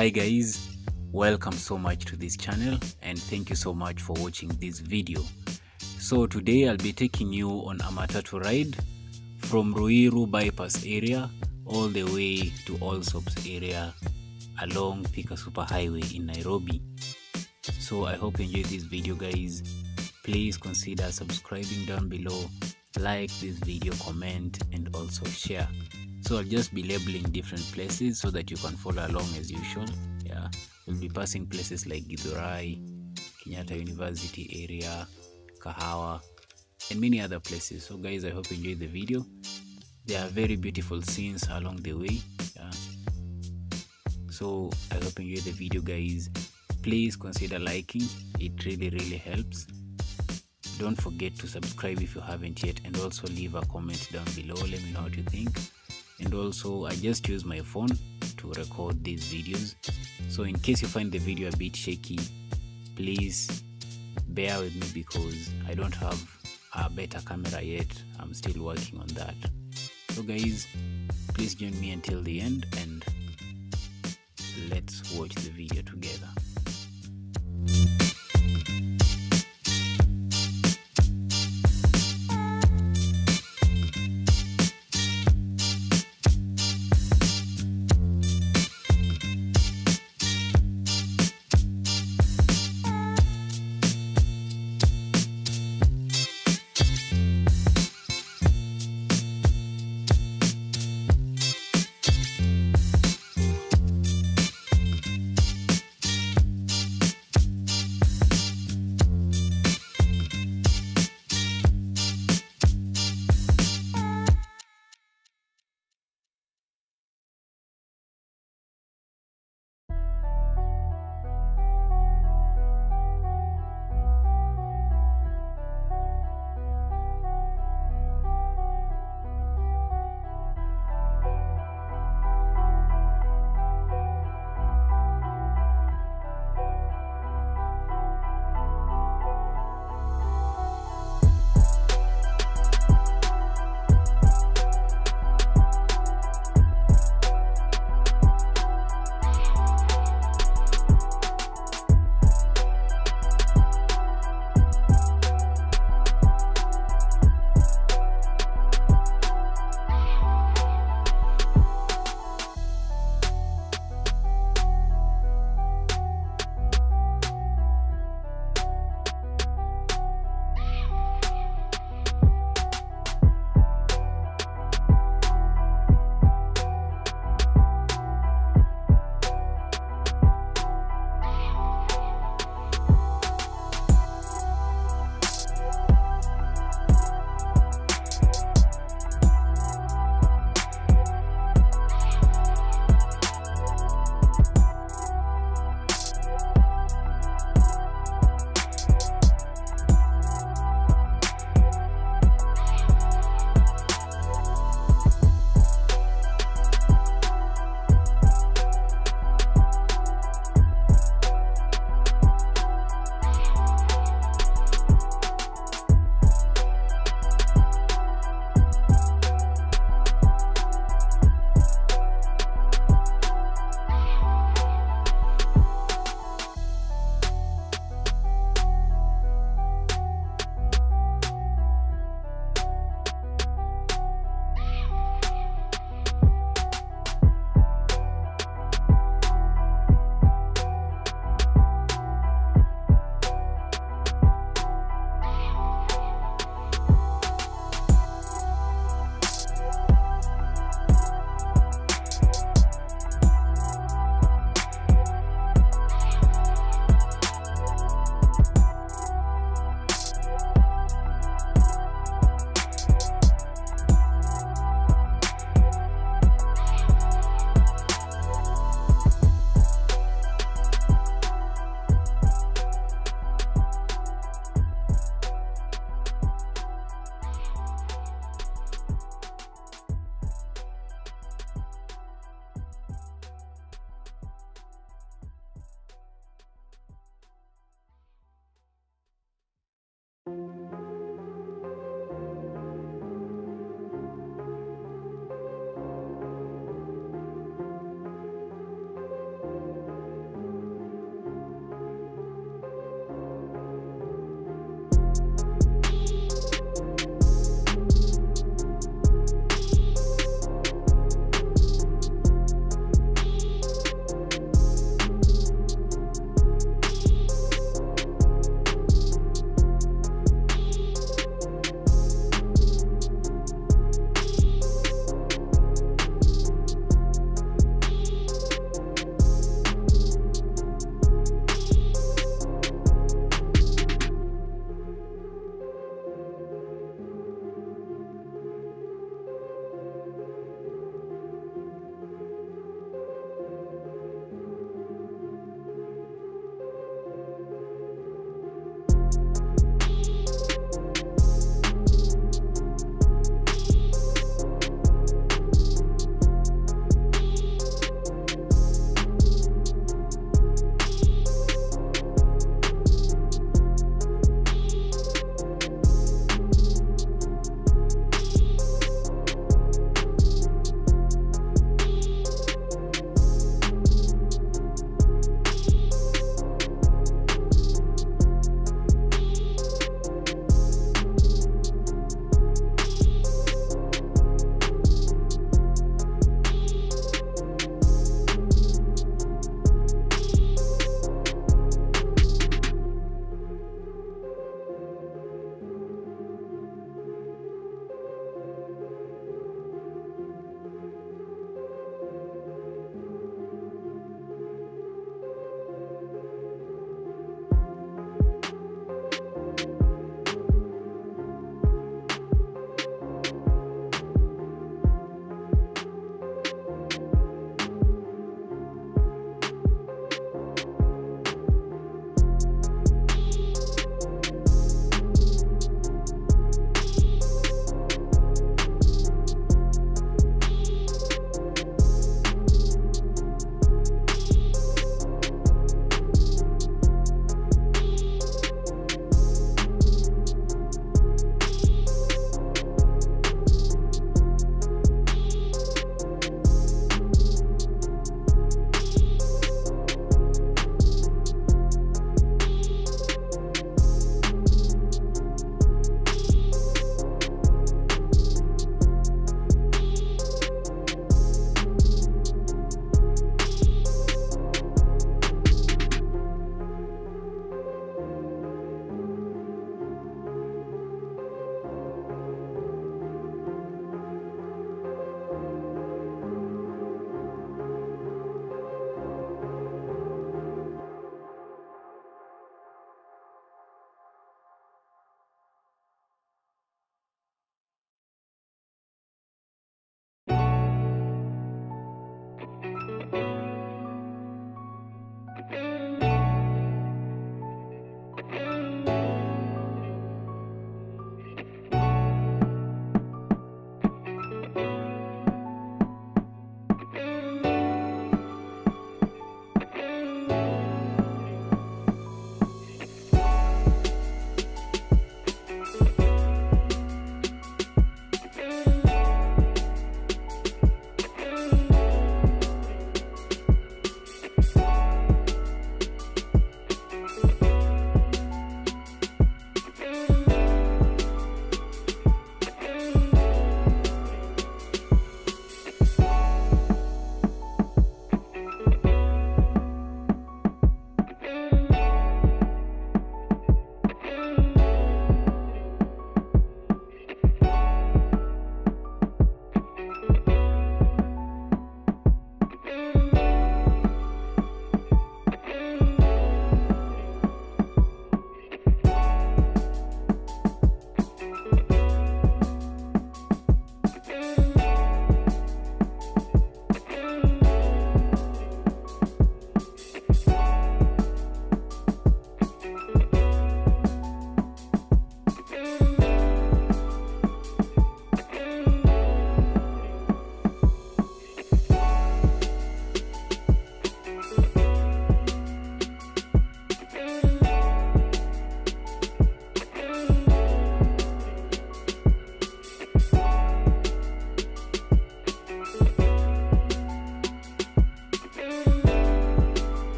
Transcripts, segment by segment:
hi guys welcome so much to this channel and thank you so much for watching this video. So today i'll be taking you on a matatu ride from ruiru bypass area all the way to allsops area along Thika super highway in nairobi. So i hope you enjoyed this video guys. Please consider subscribing down below like this video comment and also share so i'll just be labeling different places so that you can follow along as usual. Yeah. We'll be passing places like githurai kenyatta university area kahawa and many other places. So guys i hope you enjoyed the video. There are very beautiful scenes along the way. Yeah. So i hope you enjoyed the video guys. Please consider liking. It really really helps. Don't forget to subscribe if you haven't yet and also leave a comment down below. Let me know what you think and also i just use my phone to record these videos. So in case you find the video a bit shaky please bear with me because i don't have a better camera yet. I'm still working on that. So guys please join me until the end and let's watch the video together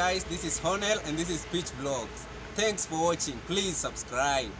guys, this is Honel and this is Speech Vlogz. Thanks for watching. Please subscribe.